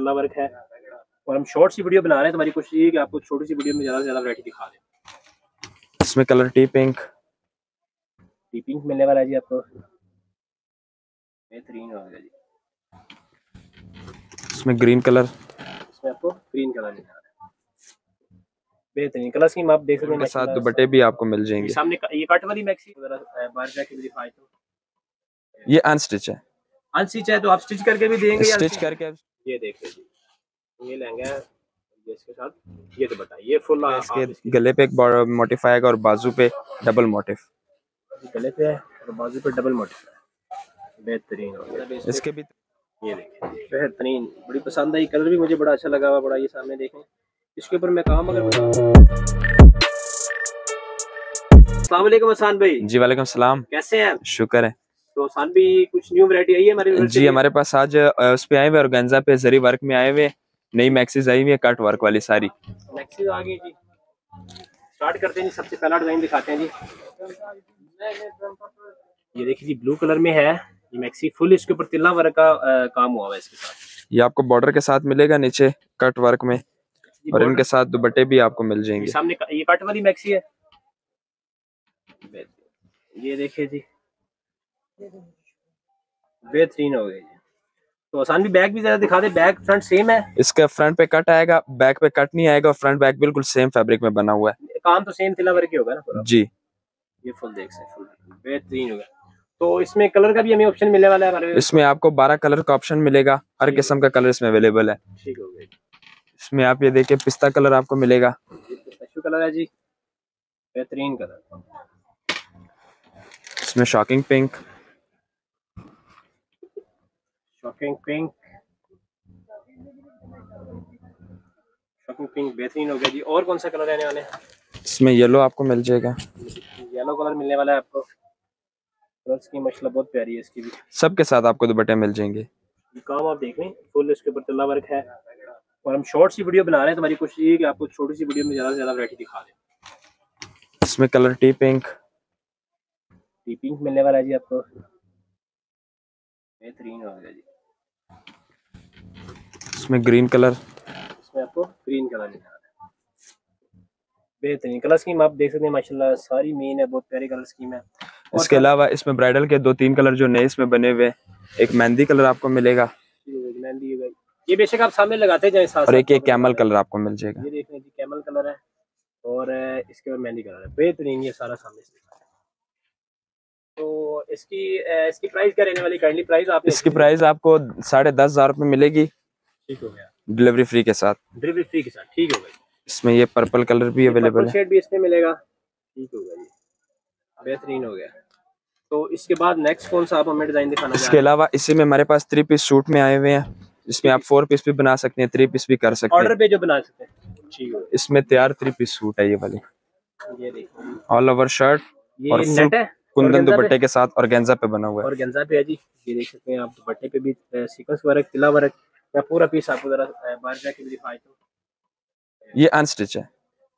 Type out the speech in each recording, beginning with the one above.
तिल्ला work है। और हम शॉर्ट सी वीडियो बना रहे हैं तो हमारी कोशिश ये है कि आपको छोटी सी वीडियो में ज़्यादा से ज़्यादा वैरायटी दिखा दें। इसमें colour tea pink tea pink मिलने वाला है जी आपको। बेहतरीन होगा जी। इसमें ग्रीन कलर इसमें आपको ग्रीन कलर मिल रहा बेहतरीन। कलर स्कीम आप देख सकते हैं साथ दुपट्टे भी आपको मिल जाएँगे। सामने ये कट वाली मैक्सी जरा बाहर जाके भी दिखाए तो। ये अनस्टिच है। अनस्टिच है तो आप स्टिच करके भी देंगे या स्टिच? करके ये देख लीजिए ये लहंगा है ये इसके साथ। ये तो बताइए फुल इसके गले पे एक मोटिफाई आएगा और बाजू पे डबल मोटिफ गले पे है और बाजू पे डबल मोटिव है। बेहतरीन हो गया। इसके भी ये देखिए बेहतरीन बड़ी पसंद आई। कलर भी मुझे बड़ा अच्छा लगा हुआ बड़ा ये सामने देखें। इसके ऊपर मैं काम अगर अस्सलाम वालेकुम भाई। जी वालेकुम सलाम। कैसे हैं शुक्र है। तो हसान भी कुछ न्यू वैरायटी आई है हमारे जी हमारे पास आज उस पे आए हुए और गंजा पे जरी वर्क में आए हुए नई मैक्सीज आई हुई है कट वर्क वाली सारी। मैक्सी आ गई जी। स्टार्ट करते हैं सबसे पहला डिज़ाइन दिखाते हैं जी। ये देखिए जी ब्लू कलर में है। ये मैक्सी फुल इसके ऊपर तिल्ला वर्क का काम हुआ है इसके साथ। ये आपको बॉर्डर के साथ मिलेगा नीचे कट वर्क में और इनके साथ दुपट्टे भी आपको मिल जाएँगे। सामने ये कट वाली मैक्सी है। ये देखिए जी बेहतरीन हो गई तो आसान भी बैक भी जरा दिखा दे बैक फ्रंट सेम है? इसका फ्रंट पे कट आएगा बैक पे कट नहीं आएगा और फ्रंट बैक बिल्कुल सेम फैब्रिक में बना हुआ है। काम तो सेम तिला वर्क ही होगा ना जी। ये फुल देख सकते बेहतरीन हो गया। तो इसमें कलर का भी हमें ऑप्शन मिलने वाला है हमारे इसमें आपको 12 कलर का ऑप्शन मिलेगा हर किस्म का कलर इसमें अवेलेबल है। ठीक हो गई इसमें आप ये देखिए पिस्ता कलर आपको मिलेगा। कलर है जी। बेहतरीन कलर इसमें shocking pink shocking pink shocking pink बेहतरीन हो गया जी। और कौन सा कलर रहने वाले इसमें येलो आपको मिल जाएगा। येलो कलर मिलने वाला है आपको। कलर्स की माशाल्लाह बहुत प्यारी है इसकी भी। सबके साथ आपको दुपट्टे मिल जाएँगे। काम आप देख लें फुल इसके ऊपर तिल्ला वर्क है। और हम शॉर्ट सी वीडियो बना रहे हैं तो हमारी कोशिश ये है कि आपको छोटी सी वीडियो में ज़्यादा से ज़्यादा वैरायटी दिखा दें। इसमें colour tea pink tea pink मिलने वाला है जी आपको। बेहतरीन हो गया जी। इसमें ग्रीन कलर इसमें आपको ग्रीन कलर है। बेहतरीन कलर स्कीम आप देख सकते हैं माशाल्लाह सारी मेन है बहुत प्यारी कलर स्कीम है। इसके अलावा इसमें ब्राइडल के दो तीन कलर जो नए इसमें बने हुए एक मेहंदी कलर आपको मिलेगा। मेहंदी ये बेशक आप सामने लगाते जाए और एक एक कैमल कलर आपको मिल जाएगा। ये देख लें जी कैमल कलर है। और इसके बाद मेहंदी कलर है। बेहतरीन ये सारा सामने। तो इसकी इसकी प्राइस क्या रहने वाली? काइंडली प्राइस आपने इसकी प्राइस आपको साढ़े दस हज़ार रुपये मिलेगी। ठीक हो गया। डिलीवरी फ्री के साथ। डिलीवरी फ्री के साथ ठीक हो गई इसमें ये पर्पल कलर भी अवेलेबल है। शेड भी इसमें मिलेगा। ठीक हो गया बेहतरीन हो गया। तो इसके बाद नेक्स्ट कौन सा आप हमें डिज़ाइन दिखाना इसके अलावा इसी में हमारे पास थ्री पीस सूट में आए हुए हैं। इसमें आप फोर पीस भी बना सकते हैं थ्री पीस भी कर सकते हैं। ऑर्डर पे जो बना सकते हैं। इसमें तैयार थ्री पीस सूट है ये वाली। ये ऑल ओवर शर्ट और नेट है? कुंदन दुपट्टे के साथ और गेंजा पे बना हुआ है। और पे है जी। ये देख सकते हैं आप दुपट्टे पे भी सीक्वेंस वर्क तिला वर्क। या पूरा पीस आपको जरा बाहर जाके भी दिखाई तो। ये अनस्टिच है।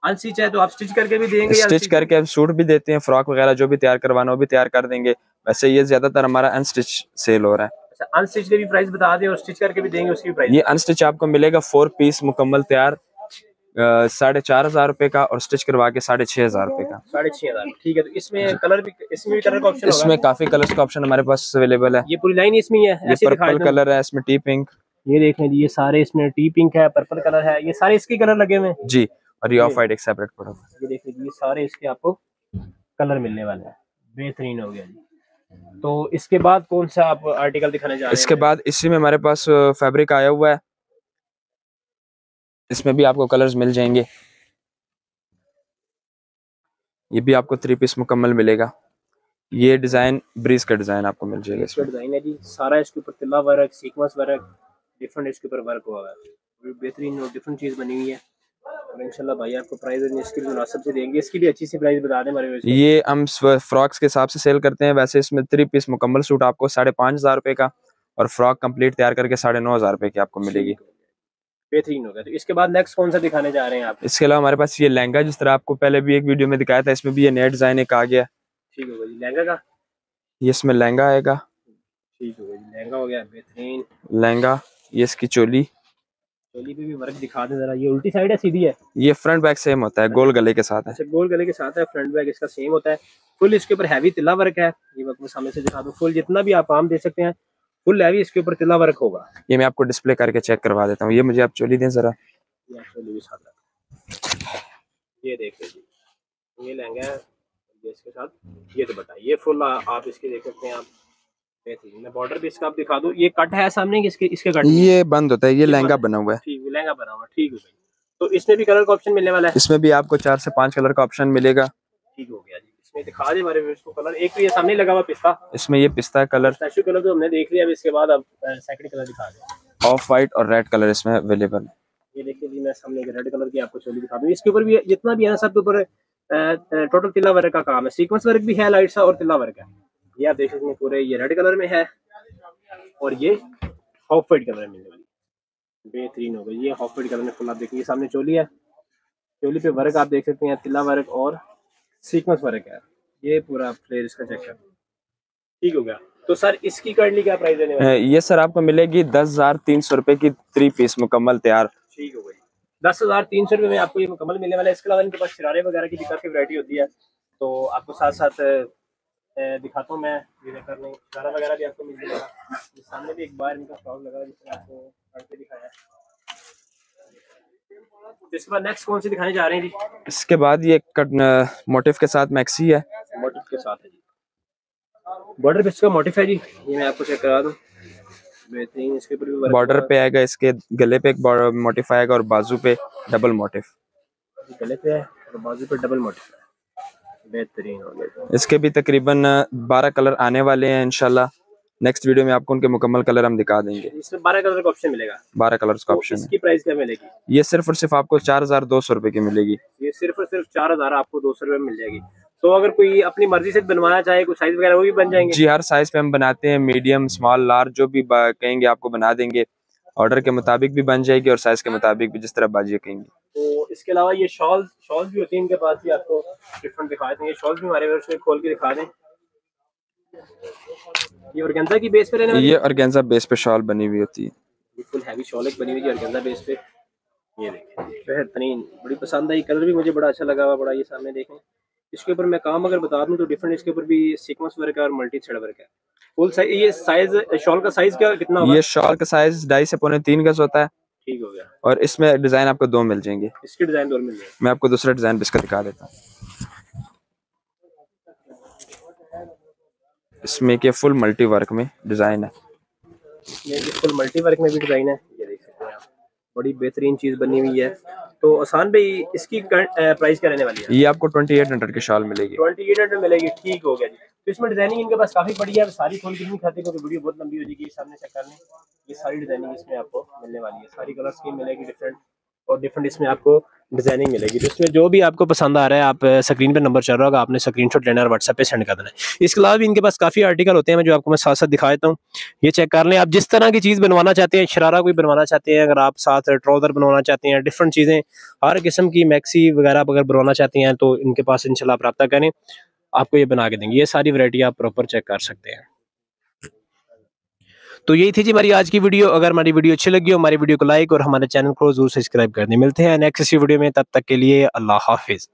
अनस्टिच है तो आप स्टिच करके भी देंगे या स्टिच करके हम सूट भी देते हैं फ्रॉक वगैरह जो भी तैयार करवाना हो भी तैयार कर देंगे। वैसे ये ज़्यादातर हमारा अनस्टिच सेल हो रहा है। अच्छा अनस्टिच के भी प्राइस बता दें और स्टिच करके भी देंगे उसकी प्राइस ये अनस्टिच आपको मिलेगा फोर पीस मुकम्मल तैयार साढ़े चार हज़ार रुपए का और स्टिच करवा के साढ़े छह हज़ार रुपए का। साढ़े छह हज़ार ठीक है तो इसमें कलर भी इसमें भी कलर का ऑप्शन इसमें काफ़ी कलर्स का ऑप्शन हमारे पास अवेलेबल है। ये पूरी लाइन इसमें ही है ये पर्पल कलर है इसमें टी पिंक ये देख लें जी ये सारे इसमें टी पिंक है पर्पल कलर है ये सारे इसके कलर लगे हुए हैं। जी और ये ऑफ़ वाइट एक सेपरेट पड़ा हुआ ये देख लीजिए सारे इसके आपको कलर मिलने वाले हैं। बेहतरीन हो गया जी। तो इसके बाद कौन सा आप आर्टिकल दिखाने जा रहे हैं? इसके बाद इसी में हमारे पास फैब्रिक आया हुआ है। इसमें भी आपको कलर्स मिल जाएँगे। ये भी आपको थ्री पीस मुकम्मल मिलेगा। ये डिज़ाइन ब्रीज का डिज़ाइन आपको मिल जाएगा इसका डिज़ाइन है जी। सारा इसके ऊपर तिल्ला वर्क सीक्वेंस वर्क डिफरेंट इसके ऊपर वर्क हुआ है। बेहतरीन और डिफरेंट चीज़ बनी हुई है। और इंशाल्लाह भाई आपको प्राइस इसकी मुनासिब से देंगे। इसकी भी अच्छी सी प्राइस बता दें हमारे ये हम फ्रॉक्स के हिसाब से सेल करते हैं। वैसे इसमें थ्री पीस मुकम्मल सूट आपको साढ़े पाँच हज़ार रुपए का और फ्रॉक कंप्लीट तैयार करके साढ़े नौ हज़ार रुपए की आपको मिलेगी। बेहतरीन हो गया। तो इसके बाद नेक्स्ट कौन सा दिखाने जा रहे हैं आप? इसके अलावा हमारे पास ये लहंगा जिस तरह आपको पहले भी एक वीडियो में दिखाया था इसमें भी ये नया डिज़ाइन एक आ गया। ठीक हो गया जी। लहंगा का? ये इसमें लहंगा आएगा। ठीक हो गया जी। लहंगा हो गया। बेहतरीन। लहंगा। ये इसकी चोली। चोली पे भी वर्क दिखा दें जरा। ये उल्टी साइड है सीधी है? ये फ्रंट बैक सेम होता है गोल गले के साथ है। अच्छा गोल गले के साथ है फ्रंट बैक इसका सेम होता है। फुल इसके ऊपर हैवी तिला वर्क है। ये मैं सामने से दिखा दूँ। फुल जितना भी आप आम दे सकते हैं फुल हैवी इसके ऊपर तिला वर्क होगा। ये मैं आपको डिस्प्ले करके चेक करवा देता हूँ। ये मुझे आप चोली दें जरा। ये चोली भी साथ रखें। ये देख लीजिए ये लहंगा है इसके साथ। ये दुपट्टा ये फुल आप इसके देख सकते हैं आप। मैं बॉर्डर भी इसका आप दिखा दूँ। ये कट है सामने इसके इसके कट ये बंद होता है ये लहंगा बना हुआ है। ठीक है लहंगा बना हुआ ठीक है भाई। तो इसमें भी कलर का ऑप्शन मिलने वाला है? इसमें भी आपको चार से पाँच कलर का ऑप्शन मिलेगा। ठीक हो गया जी। इसमें दिखा दे हमारे व्यूअर्स को कलर एक तो ये सामने लगा हुआ पिस्ता। इसमें ये पिस्ता कलर स्पेशल कलर तो हमने देख लिया अब इसके बाद अब सेकंड कलर दिखा दें। ऑफ़ वाइट और रेड कलर इसमें अवेलेबल है। ये देखिए जी मैं सामने रेड कलर की आपको चोली दिखा दूँ। इसके ऊपर भी जितना भी है ना सब के ऊपर टोटल तिल्ला वर्क का काम है। सीक्वेंस वर्क भी है लाइट सा और तिल्ला वर्क है। ये आप देख सकते हैं पूरे ये रेड कलर में है और ये हॉफ वाइट कलर में मिलने वाली बेहतरीन हो गई। ये हॉफ वाइट कलर में फुल आप देखिए सामने चोली है। चोली पे वर्क आप देख सकते हैं। तिला वर्क और सीक्वेंस वर्क है। ये पूरा फ्लेयर इसका चेक कर ठीक हो गया। तो सर इसकी करंटली क्या प्राइस देने वाले ये सर आपको मिलेगी दस हज़ार तीन सौ रुपए की थ्री पीस मुकम्मल तैयार। ठीक हो गई। दस हज़ार तीन सौ रुपये में आपको ये मुकम्मल मिलने वाला है। इसके अलावा इनके पास शरारे वगैरह की भी काफ़ी वैरायटी होती है। तो आपको साथ साथ दिखाता हूँ मैं ये कर नहीं शरारा वगैरह भी आपको मिल जाएगा। सामने भी एक बार इनका स्टॉक लगा जिसमें आपको करके दिखाया है। तो इसके बाद नेक्स्ट कौन सी दिखाने जा रहे हैं जी? इसके बाद ये कट मोटिव के साथ मैक्सी है। मोटिव के साथ है जी। बॉर्डर पे इसका मोटिव है जी ये मैं आपको चेक करा दूँ। बेहतरीन इसके ऊपर भी बॉर्डर पे आएगा इसके गले पे एक मोटिफ आएगा और बाजू पे डबल मोटिफ है। गले पे है और बाजू पे डबल मोटिव है। बेहतरीन हो इसके भी तकरीबन बारह कलर आने वाले हैं इनशाला नेक्स्ट वीडियो में आपको उनके मुकम्मल कलर हम दिखा देंगे। इसमें बारह कलर का ऑप्शन मिलेगा। बारह कलर्स का तो ऑप्शन इसकी प्राइस क्या मिलेगी? ये सिर्फ़ और सिर्फ़ आपको चार हज़ार दो सौ रुपए की मिलेगी। ये सिर्फ़ और सिर्फ़ चार हज़ार आपको दो सौ रुपये में मिल जाएगी। तो अगर कोई अपनी मर्ज़ी से बनवाना चाहे कोई साइज़ वगैरह वो भी बन जाएँगे। जी हर साइज़ पे हम बनाते हैं मीडियम स्मॉल लार्ज जो भी कहेंगे आपको बना देंगे। ऑर्डर के मुताबिक भी बन जाएगी और साइज़ के मुताबिक भी जिस तरह बाजी कहेंगे। तो इसके अलावा ये शॉल शॉल भी होती है इनके पास भी आपको डिफरेंट दिखा दें ये शॉल भी हमारे व्यवस्था में खोल के दिखा दें। ये ऑर्गेन्जा की बेस पे रहने ये ऑर्गेन्जा बेस पे शॉल बनी हुई होती है। फुल हैवी शॉल एक बनी हुई है ऑर्गेन्जा बेस पे। ये देखें। बेहतरीन। बड़ी पसंद आई। कलर भी मुझे बड़ा अच्छा लगा हुआ बड़ा ये सामने देखें। इसके ऊपर मैं काम अगर बता दूँ तो डिफरेंट इसके ऊपर भी सीक्वेंस वर्क है और मल्टी थ्रेड वर्क है। फुल साइज़ ये साइज़ शॉल का साइज़ क्या कितना होगा? ये शॉल का साइज़ ढाई से पौने तीन गज होता है। ठीक हो गया। और इसमें डिज़ाइन आपको दो मिल जाएँगे। इसके डिज़ाइन दो मिल जाएँगे। मैं आपको दूसरा डिज़ाइन इसका दिखा देता हूँ। इसमें के फुल मल्टी वर्क में डिज़ाइन है। फुल मल्टी वर्क में भी डिज़ाइन है। ये देख सकते हैं आप। बड़ी बेहतरीन चीज़ बनी हुई है। तो आसान भाई इसकी प्राइस क्या रहने वाली है? ये आपको ट्वेंटी एट हंड्रेड की शाल मिलेगी। ट्वेंटी एट हंड्रेड मिलेगी ठीक हो गया जी। तो इसमें डिज़ाइनिंग इनके पास काफ़ी बड़ी है सारी खोल के नहीं खाते क्योंकि वीडियो बहुत लंबी हो जाएगी सामने चेक कर लें ये सारी डिज़ाइनिंग इसमें आपको मिलने वाली है। सारी कलर स्कीम मिलेगी डिफरेंट और डिफरेंट इसमें आपको डिज़ाइनिंग मिलेगी। तो इसमें जो भी आपको पसंद आ रहा है, आप स्क्रीन पे नंबर चल रहा होगा, आपने स्क्रीन शॉट लेना और व्हाट्सएप पे सेंड कर देना है। इसके अलावा भी इनके पास काफ़ी आर्टिकल होते हैं जो आपको मैं साथ साथ दिखा देता हूँ। ये चेक कर लें। आप जिस तरह की चीज़ बनवाना चाहते हैं, शरारा कोई बनवाना चाहते हैं, अगर आप साथ ट्राउज़र बनवाना चाहते हैं डिफरेंट चीज़ें, हर किस्म की मैक्सी वगैरह आप अगर बनवाना चाहते हैं तो इनके पास इंशाल्लाह आप रब्ता करें। आपको ये बना के देंगे। ये सारी वरायटी आप प्रॉपर चेक कर सकते हैं। तो यही थी जी हमारी आज की वीडियो। अगर हमारी वीडियो अच्छी लगी हो, हमारी वीडियो को लाइक और हमारे चैनल को ज़रूर सब्सक्राइब करने। मिलते हैं नेक्स्ट इसी वीडियो में। तब तक के लिए अल्लाह हाफिज़।